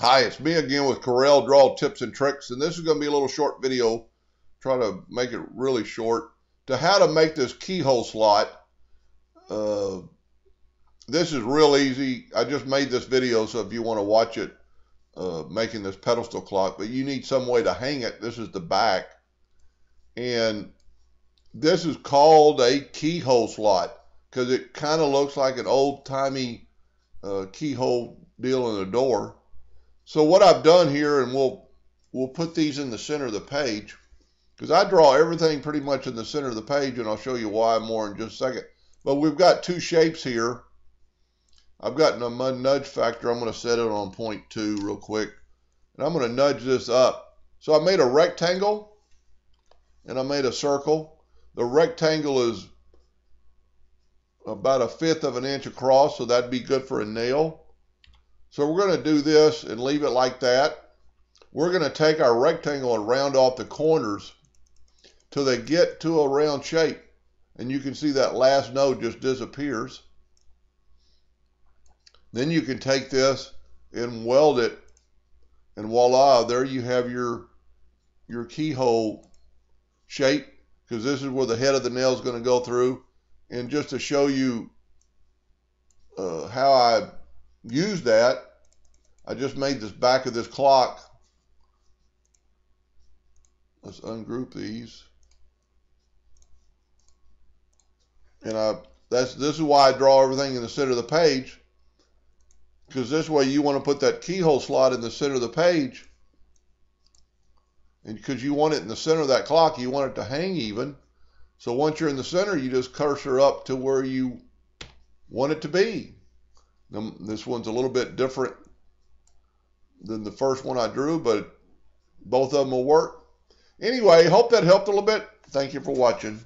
Hi, it's me again with Corel Draw Tips and Tricks, and this is going to be a little short video. Try to make it really short. To how to make this keyhole slot. Uh, this is real easy. I just made this video, so if you want to watch it, uh, making this pedestal clock, but you need some way to hang it. This is the back. And this is called a keyhole slot because it kind of looks like an old-timey uh, keyhole deal in the door. So what I've done here, and we'll we'll put these in the center of the page, because I draw everything pretty much in the center of the page, and I'll show you why more in just a second. But we've got two shapes here. I've got a nudge factor. I'm going to set it on 0.2 real quick. And I'm going to nudge this up. So I made a rectangle, and I made a circle. The rectangle is about a fifth of an inch across, so that'd be good for a nail. So we're going to do this and leave it like that. We're going to take our rectangle and round off the corners till they get to a round shape. And you can see that last node just disappears. Then you can take this and weld it and voila, there you have your your keyhole shape because this is where the head of the nail is going to go through. And just to show you uh, how I use that, I just made this back of this clock. Let's ungroup these. And I that's this is why I draw everything in the center of the page. Because this way you want to put that keyhole slot in the center of the page. And because you want it in the center of that clock, you want it to hang even. So once you're in the center, you just cursor up to where you want it to be. This one's a little bit different than the first one I drew, but both of them will work. Anyway, hope that helped a little bit. Thank you for watching.